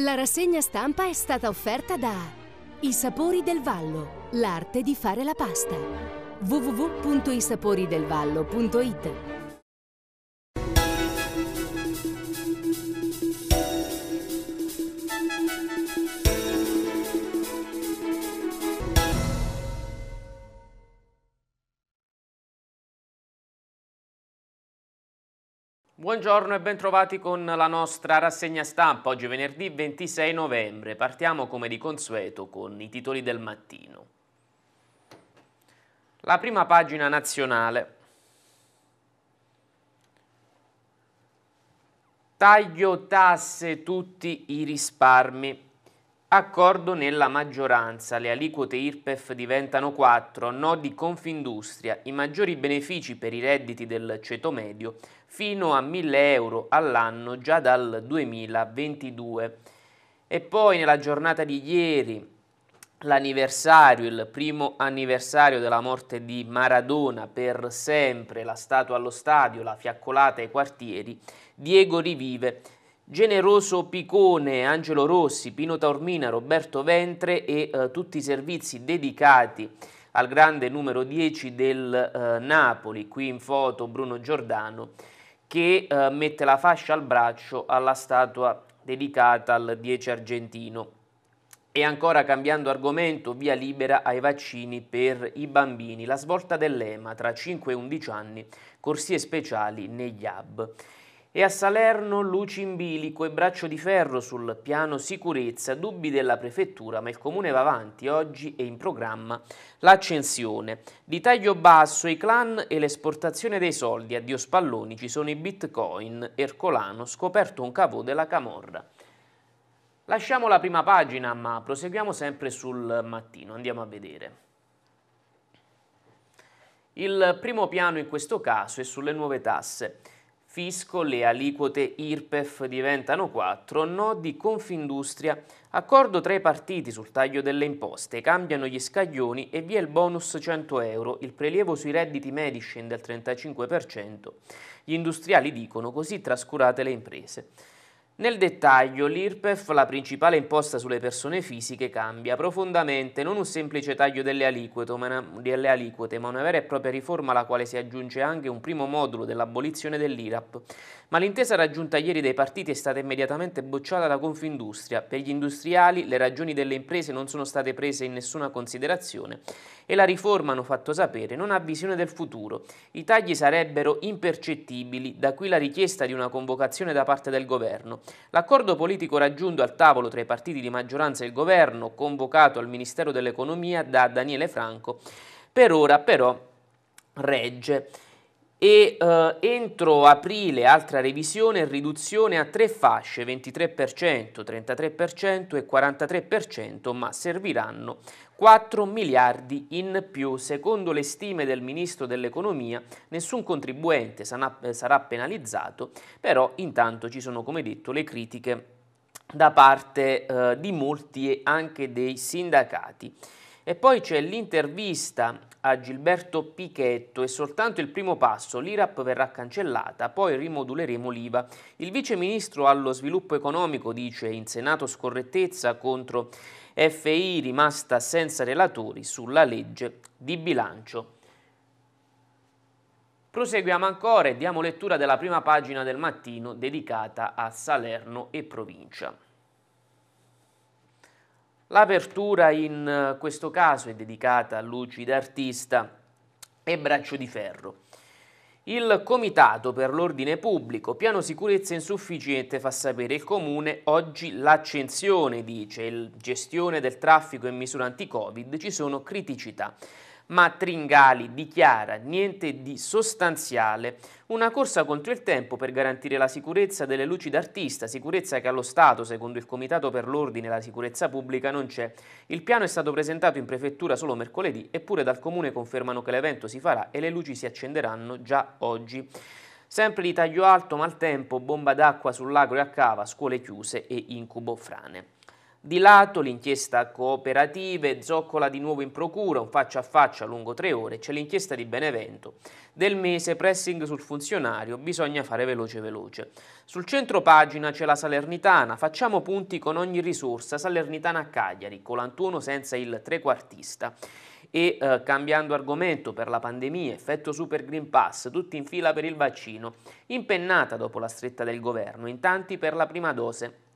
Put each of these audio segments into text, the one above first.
La rassegna stampa è stata offerta da I Sapori del Vallo, l'arte di fare la pasta. www.isaporidelvallo.it Buongiorno e bentrovati con la nostra rassegna stampa. Oggi è venerdì 26 novembre. Partiamo come di consueto con i titoli del mattino. La prima pagina nazionale. Taglio tasse tutti i risparmi. Accordo nella maggioranza, le aliquote IRPEF diventano 4, no di Confindustria, i maggiori benefici per i redditi del ceto medio fino a 1000 euro all'anno già dal 2022. E poi nella giornata di ieri l'anniversario, il primo anniversario della morte di Maradona, per sempre la statua allo stadio, la fiaccolata ai quartieri, Diego rivive. Generoso Picone, Angelo Rossi, Pino Taormina, Roberto Ventre e eh, tutti i servizi dedicati al grande numero 10 del eh, Napoli, qui in foto Bruno Giordano, che eh, mette la fascia al braccio alla statua dedicata al 10 argentino. E ancora cambiando argomento, via libera ai vaccini per i bambini, la svolta dell'EMA tra 5 e 11 anni, corsie speciali negli hub. E a Salerno luci in bilico e braccio di ferro sul piano sicurezza, dubbi della prefettura, ma il comune va avanti, oggi è in programma l'accensione. Di taglio basso i clan e l'esportazione dei soldi, addio spalloni, ci sono i bitcoin, Ercolano, scoperto un cavo della Camorra. Lasciamo la prima pagina, ma proseguiamo sempre sul mattino, andiamo a vedere. Il primo piano in questo caso è sulle nuove tasse fisco, le aliquote IRPEF diventano 4, no di Confindustria, accordo tra i partiti sul taglio delle imposte, cambiano gli scaglioni e via il bonus 100 euro, il prelievo sui redditi medi scende al 35%, gli industriali dicono così trascurate le imprese. Nel dettaglio, l'IRPEF, la principale imposta sulle persone fisiche, cambia profondamente, non un semplice taglio delle aliquote, ma una, delle aliquote, ma una vera e propria riforma alla quale si aggiunge anche un primo modulo dell'abolizione dell'IRAP. Ma l'intesa raggiunta ieri dai partiti è stata immediatamente bocciata da Confindustria. Per gli industriali le ragioni delle imprese non sono state prese in nessuna considerazione e la riforma, hanno fatto sapere, non ha visione del futuro. I tagli sarebbero impercettibili, da qui la richiesta di una convocazione da parte del governo. L'accordo politico raggiunto al tavolo tra i partiti di maggioranza e il governo, convocato al Ministero dell'Economia da Daniele Franco, per ora però regge e eh, entro aprile altra revisione e riduzione a tre fasce 23%, 33% e 43% ma serviranno 4 miliardi in più. Secondo le stime del Ministro dell'Economia nessun contribuente sarà penalizzato, però intanto ci sono come detto le critiche da parte eh, di molti e anche dei sindacati. E poi c'è l'intervista a Gilberto Pichetto e soltanto il primo passo, l'IRAP verrà cancellata, poi rimoduleremo l'IVA. Il vice ministro allo sviluppo economico dice in Senato scorrettezza contro FI rimasta senza relatori sulla legge di bilancio. Proseguiamo ancora e diamo lettura della prima pagina del mattino dedicata a Salerno e provincia. L'apertura in eh, questo caso è dedicata a Lucida Artista e Braccio di Ferro. Il Comitato per l'Ordine Pubblico, piano sicurezza insufficiente, fa sapere il Comune, oggi l'accensione, dice, il gestione del traffico e misure anti-Covid, ci sono criticità ma Tringali dichiara niente di sostanziale. Una corsa contro il tempo per garantire la sicurezza delle luci d'artista, sicurezza che allo Stato, secondo il Comitato per l'Ordine e la Sicurezza Pubblica, non c'è. Il piano è stato presentato in prefettura solo mercoledì, eppure dal Comune confermano che l'evento si farà e le luci si accenderanno già oggi. Sempre di taglio alto, maltempo, bomba d'acqua sul lago e a cava, scuole chiuse e incubo frane. Di lato l'inchiesta cooperative, zoccola di nuovo in procura, un faccia a faccia lungo tre ore, c'è l'inchiesta di Benevento. Del mese pressing sul funzionario, bisogna fare veloce veloce. Sul centro pagina c'è la Salernitana, facciamo punti con ogni risorsa, Salernitana a Cagliari, Colantuono senza il trequartista. E eh, cambiando argomento per la pandemia, effetto Super Green Pass, tutti in fila per il vaccino, impennata dopo la stretta del governo, in tanti per la prima dose.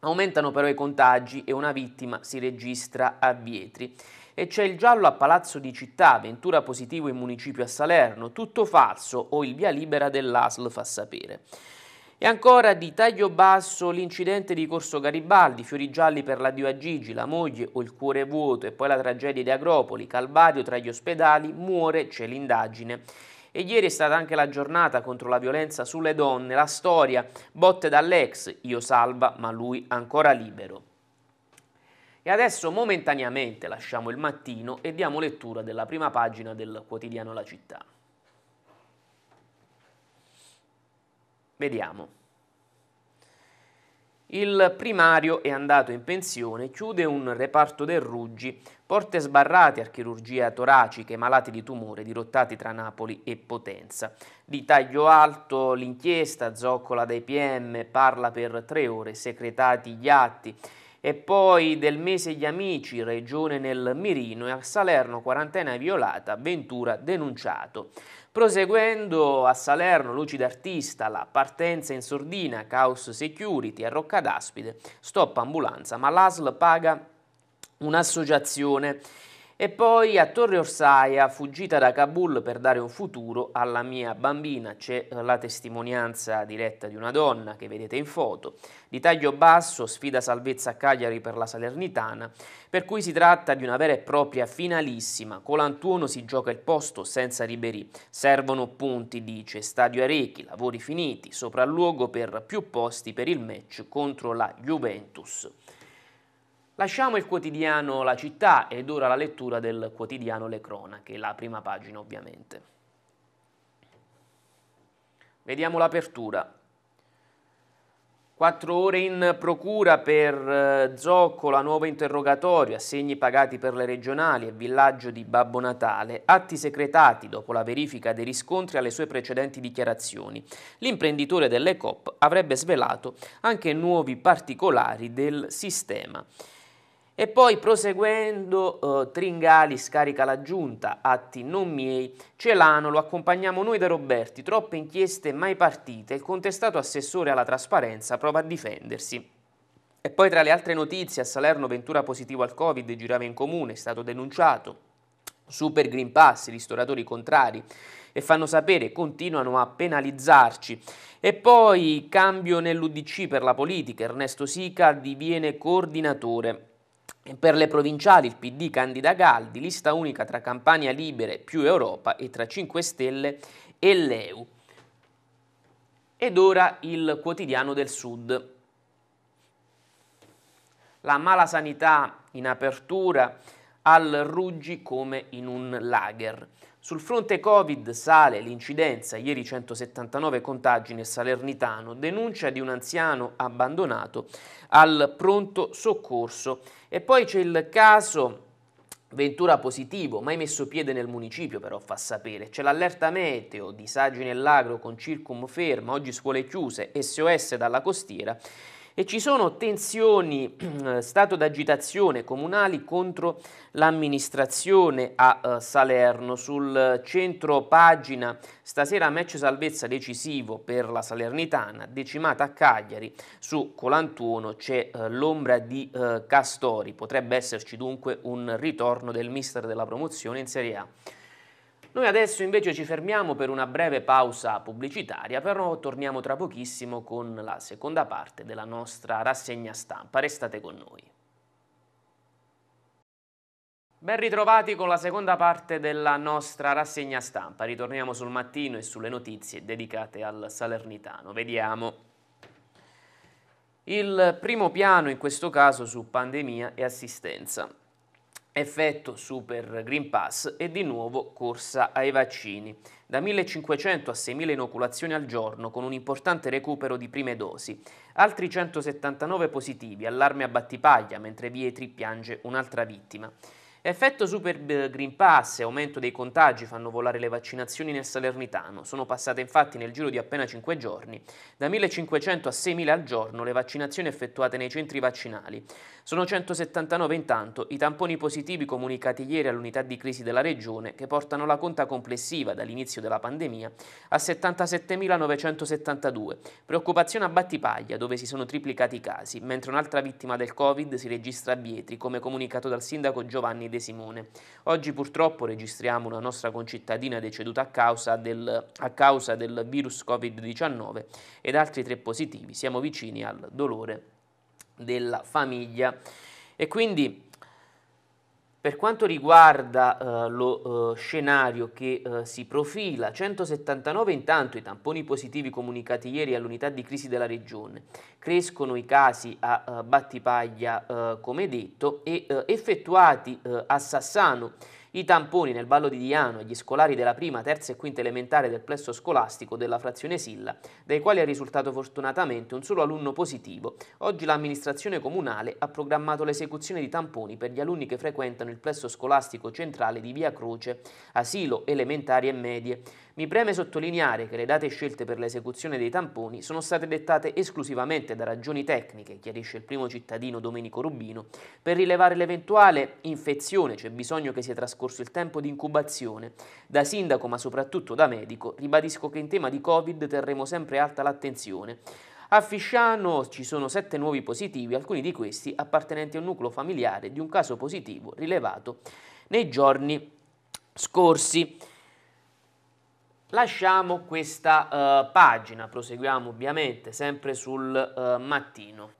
Aumentano però i contagi e una vittima si registra a Vietri. E c'è il giallo a Palazzo di Città, Ventura positivo in municipio a Salerno, tutto falso o il via libera dell'ASL fa sapere. E ancora di taglio basso l'incidente di Corso Garibaldi, fiori gialli per l'addio a Gigi, la moglie o il cuore vuoto e poi la tragedia di Agropoli, Calvario tra gli ospedali, muore, c'è l'indagine. E ieri è stata anche la giornata contro la violenza sulle donne, la storia, botte dall'ex, io salva, ma lui ancora libero. E adesso momentaneamente lasciamo il mattino e diamo lettura della prima pagina del quotidiano La Città. Vediamo. Il primario è andato in pensione, chiude un reparto del Ruggi, porte sbarrate a chirurgia toraciche, malati di tumore dirottati tra Napoli e Potenza. Di taglio alto l'inchiesta, zoccola dai PM, parla per tre ore, secretati gli atti. E poi del mese gli amici, regione nel mirino e a Salerno quarantena violata, Ventura denunciato. Proseguendo a Salerno, Luci d'Artista, la partenza in sordina, Caos Security a Roccadaspide, stop ambulanza, ma l'ASL paga un'associazione. E poi a Torre Orsaia, fuggita da Kabul per dare un futuro alla mia bambina, c'è la testimonianza diretta di una donna che vedete in foto, di taglio basso, sfida salvezza a Cagliari per la Salernitana, per cui si tratta di una vera e propria finalissima, Colantuono si gioca il posto senza Riberì, servono punti, dice, stadio Arechi, lavori finiti, sopralluogo per più posti per il match contro la Juventus. Lasciamo il quotidiano La Città ed ora la lettura del quotidiano Le Cronache, la prima pagina ovviamente. Vediamo l'apertura. Quattro ore in procura per eh, Zoccola, nuovo interrogatorio, assegni pagati per le regionali e villaggio di Babbo Natale, atti secretati dopo la verifica dei riscontri alle sue precedenti dichiarazioni. L'imprenditore delle COP avrebbe svelato anche nuovi particolari del sistema. E poi proseguendo, eh, Tringali scarica la giunta, atti non miei, Celano lo accompagniamo noi da Roberti, troppe inchieste mai partite, il contestato assessore alla trasparenza prova a difendersi. E poi tra le altre notizie a Salerno Ventura positivo al Covid girava in comune, è stato denunciato, Super Green Pass, ristoratori contrari e fanno sapere continuano a penalizzarci. E poi cambio nell'UDC per la politica, Ernesto Sica diviene coordinatore. Per le provinciali il PD candida Galdi, lista unica tra Campania Libere più Europa e tra 5 Stelle e l'EU. Ed ora il quotidiano del Sud. La mala sanità in apertura al Ruggi come in un lager. Sul fronte Covid sale l'incidenza, ieri 179 contagi nel Salernitano, denuncia di un anziano abbandonato al pronto soccorso e poi c'è il caso Ventura positivo, mai messo piede nel municipio però fa sapere. C'è l'allerta meteo, disagi nell'agro con circum ferma, oggi scuole chiuse, SOS dalla costiera e ci sono tensioni, stato d'agitazione comunali contro l'amministrazione a uh, Salerno. Sul centro pagina stasera match salvezza decisivo per la Salernitana, decimata a Cagliari, su Colantuono c'è uh, l'ombra di Castori, potrebbe esserci dunque un ritorno del mister della promozione in Serie A. Noi adesso invece ci fermiamo per una breve pausa pubblicitaria, però torniamo tra pochissimo con la seconda parte della nostra rassegna stampa. Restate con noi. Ben ritrovati con la seconda parte della nostra rassegna stampa. Ritorniamo sul mattino e sulle notizie dedicate al Salernitano. Vediamo. Il primo piano in questo caso su pandemia e assistenza. Effetto Super Green Pass e di nuovo corsa ai vaccini. Da 1500 a 6000 inoculazioni al giorno con un importante recupero di prime dosi. Altri 179 positivi, allarme a Battipaglia mentre Vietri piange un'altra vittima. Effetto Super Green Pass e aumento dei contagi fanno volare le vaccinazioni nel Salernitano. Sono passate infatti nel giro di appena 5 giorni da 1500 a 6000 al giorno le vaccinazioni effettuate nei centri vaccinali. Sono 179 intanto i tamponi positivi comunicati ieri all'unità di crisi della regione che portano la conta complessiva dall'inizio della pandemia a 77.972. Preoccupazione a Battipaglia dove si sono triplicati i casi, mentre un'altra vittima del Covid si registra a Bietri come comunicato dal sindaco Giovanni De Simone. Oggi purtroppo registriamo una nostra concittadina deceduta a causa del, a causa del virus Covid-19 ed altri tre positivi. Siamo vicini al dolore della famiglia. E quindi per quanto riguarda uh, lo uh, scenario che uh, si profila, 179 intanto i tamponi positivi comunicati ieri all'unità di crisi della regione, crescono i casi a Battipaglia come detto e effettuati a Sassano i tamponi nel Vallo di Diano agli scolari della prima, terza e quinta elementare del plesso scolastico della frazione Silla, dai quali è risultato fortunatamente un solo alunno positivo. Oggi l'amministrazione comunale ha programmato l'esecuzione di tamponi per gli alunni che frequentano il plesso scolastico centrale di Via Croce, asilo elementari e medie. Mi preme sottolineare che le date scelte per l'esecuzione dei tamponi sono state dettate esclusivamente da ragioni tecniche, chiarisce il primo cittadino Domenico Rubino. Per rilevare l'eventuale infezione c'è bisogno che sia trascorso il tempo di incubazione. Da sindaco, ma soprattutto da medico, ribadisco che in tema di Covid terremo sempre alta l'attenzione. A Fisciano ci sono sette nuovi positivi, alcuni di questi appartenenti a un nucleo familiare di un caso positivo rilevato nei giorni scorsi. Lasciamo questa uh, pagina, proseguiamo ovviamente sempre sul uh, mattino.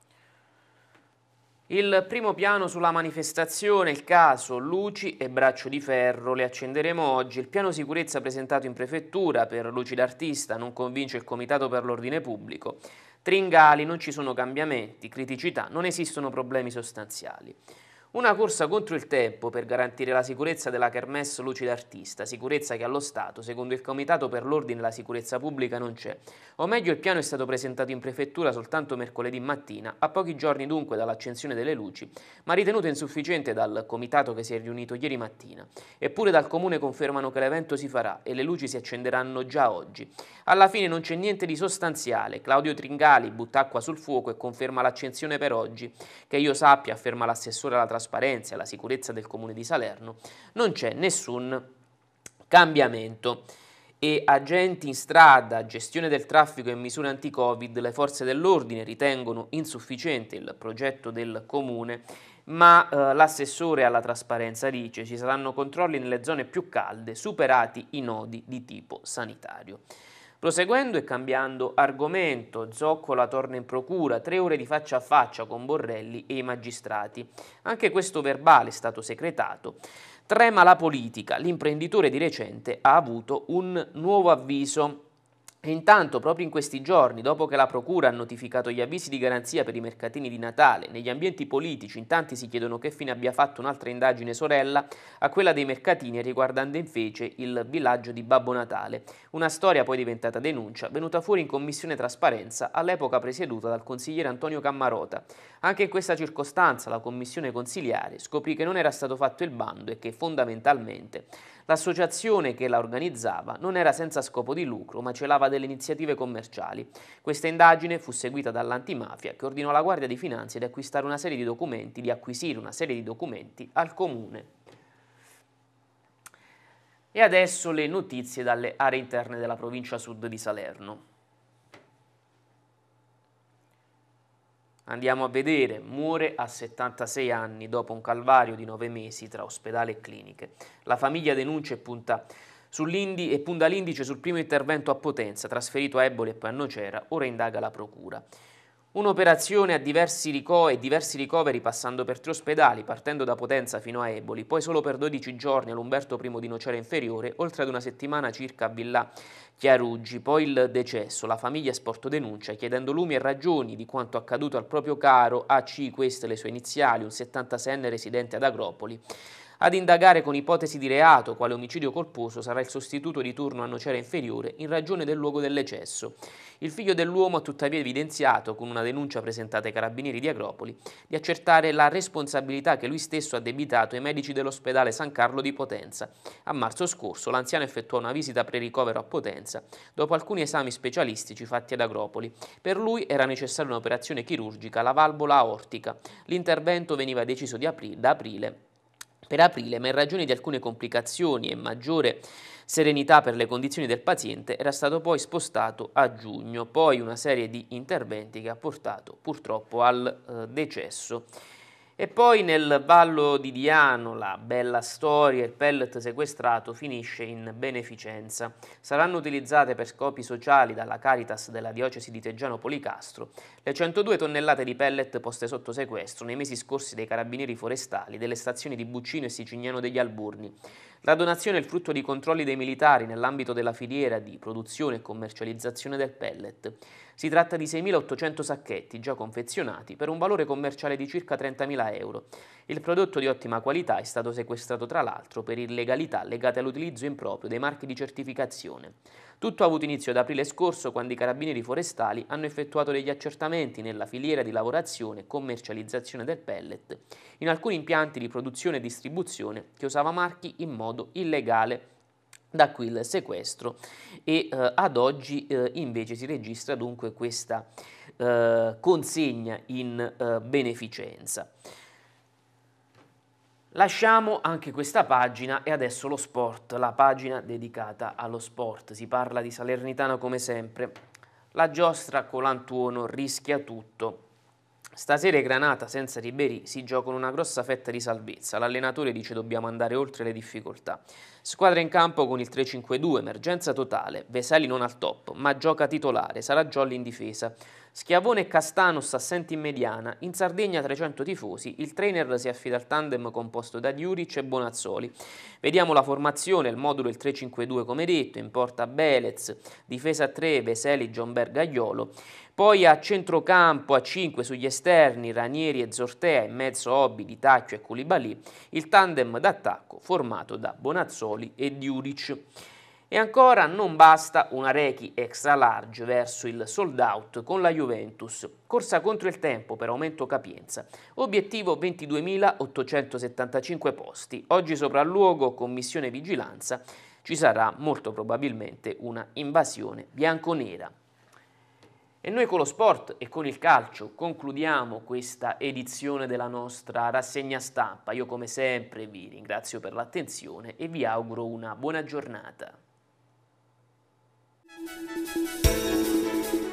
Il primo piano sulla manifestazione, il caso Luci e Braccio di Ferro, le accenderemo oggi. Il piano sicurezza presentato in prefettura per Luci d'Artista non convince il Comitato per l'Ordine Pubblico. Tringali, non ci sono cambiamenti, criticità, non esistono problemi sostanziali. Una corsa contro il tempo per garantire la sicurezza della Kermesse Lucida Artista, sicurezza che allo Stato, secondo il Comitato per l'Ordine e la Sicurezza Pubblica, non c'è. O meglio, il piano è stato presentato in prefettura soltanto mercoledì mattina, a pochi giorni dunque dall'accensione delle luci, ma ritenuto insufficiente dal Comitato che si è riunito ieri mattina. Eppure dal Comune confermano che l'evento si farà e le luci si accenderanno già oggi. Alla fine non c'è niente di sostanziale. Claudio Tringali butta acqua sul fuoco e conferma l'accensione per oggi. Che io sappia, afferma l'assessore alla trasparenza e alla sicurezza del Comune di Salerno, non c'è nessun cambiamento e agenti in strada, gestione del traffico e misure anti-Covid, le forze dell'ordine ritengono insufficiente il progetto del comune, ma eh, l'assessore alla trasparenza dice ci saranno controlli nelle zone più calde, superati i nodi di tipo sanitario. Proseguendo e cambiando argomento, Zoccola torna in procura, tre ore di faccia a faccia con Borrelli e i magistrati. Anche questo verbale è stato secretato. Trema la politica, l'imprenditore di recente ha avuto un nuovo avviso intanto, proprio in questi giorni, dopo che la Procura ha notificato gli avvisi di garanzia per i mercatini di Natale, negli ambienti politici in tanti si chiedono che fine abbia fatto un'altra indagine sorella a quella dei mercatini riguardando invece il villaggio di Babbo Natale. Una storia poi diventata denuncia, venuta fuori in commissione trasparenza, all'epoca presieduta dal consigliere Antonio Cammarota. Anche in questa circostanza la commissione consiliare scoprì che non era stato fatto il bando e che fondamentalmente L'associazione che la organizzava non era senza scopo di lucro, ma celava delle iniziative commerciali. Questa indagine fu seguita dall'antimafia che ordinò alla Guardia di Finanza di acquistare una serie di documenti, di acquisire una serie di documenti al comune. E adesso le notizie dalle aree interne della provincia sud di Salerno. Andiamo a vedere, muore a 76 anni dopo un calvario di 9 mesi tra ospedale e cliniche. La famiglia denuncia e punta, e punta l'indice sul primo intervento a Potenza, trasferito a Eboli e poi a Nocera, ora indaga la procura. Un'operazione a diversi rico e diversi ricoveri passando per tre ospedali, partendo da Potenza fino a Eboli, poi solo per 12 giorni all'Umberto I di Nocera Inferiore, oltre ad una settimana circa a Villa Chiaruggi, poi il decesso, la famiglia Sporto denuncia chiedendo lumi e ragioni di quanto accaduto al proprio caro AC, queste le sue iniziali, un 76enne residente ad Agropoli. Ad indagare con ipotesi di reato, quale omicidio colposo, sarà il sostituto di turno a nocera inferiore in ragione del luogo dell'ecesso. Il figlio dell'uomo ha tuttavia evidenziato, con una denuncia presentata ai carabinieri di Agropoli, di accertare la responsabilità che lui stesso ha debitato ai medici dell'ospedale San Carlo di Potenza. A marzo scorso l'anziano effettuò una visita pre-ricovero a Potenza dopo alcuni esami specialistici fatti ad Agropoli. Per lui era necessaria un'operazione chirurgica, la valvola aortica. L'intervento veniva deciso da aprile per aprile, ma in ragione di alcune complicazioni e maggiore serenità per le condizioni del paziente era stato poi spostato a giugno, poi una serie di interventi che ha portato purtroppo al eh, decesso. E poi nel Vallo di Diano, la bella storia, il pellet sequestrato finisce in beneficenza. Saranno utilizzate per scopi sociali dalla Caritas della diocesi di Teggiano Policastro le 102 tonnellate di pellet poste sotto sequestro nei mesi scorsi dai carabinieri forestali delle stazioni di Buccino e Sicignano degli Alburni. La donazione è il frutto di controlli dei militari nell'ambito della filiera di produzione e commercializzazione del pellet. Si tratta di 6.800 sacchetti già confezionati per un valore commerciale di circa 30.000 euro. Il prodotto di ottima qualità è stato sequestrato tra l'altro per illegalità legate all'utilizzo improprio dei marchi di certificazione. Tutto ha avuto inizio ad aprile scorso quando i carabinieri forestali hanno effettuato degli accertamenti nella filiera di lavorazione e commercializzazione del pellet in alcuni impianti di produzione e distribuzione che usava marchi in modo illegale da qui il sequestro e eh, ad oggi eh, invece si registra dunque questa eh, consegna in eh, beneficenza. Lasciamo anche questa pagina e adesso lo sport, la pagina dedicata allo sport. Si parla di Salernitana come sempre. La giostra Colantuono rischia tutto. Stasera Granata senza Ribéry si giocano una grossa fetta di salvezza. L'allenatore dice dobbiamo andare oltre le difficoltà. Squadra in campo con il 3-5-2, emergenza totale. Veseli non al top, ma gioca titolare. Sarà Jolly in difesa. Schiavone e Castanos assenti in mediana. In Sardegna 300 tifosi. Il trainer si affida al tandem composto da Diuric e Bonazzoli. Vediamo la formazione, il modulo il 3-5-2 come detto. In porta Belez, difesa a 3, Veseli, Gianberg, Gagliolo. Poi a centrocampo a 5 sugli esterni Ranieri e Zortea, in mezzo Obi, Di Tacchio e Koulibaly, il tandem d'attacco formato da Bonazzoli e Diuric. E ancora non basta una Rechi extra large verso il sold out con la Juventus. Corsa contro il tempo per aumento capienza. Obiettivo 22.875 posti. Oggi sopralluogo commissione vigilanza. Ci sarà molto probabilmente una invasione bianconera. E noi con lo sport e con il calcio concludiamo questa edizione della nostra rassegna stampa. Io come sempre vi ringrazio per l'attenzione e vi auguro una buona giornata. Música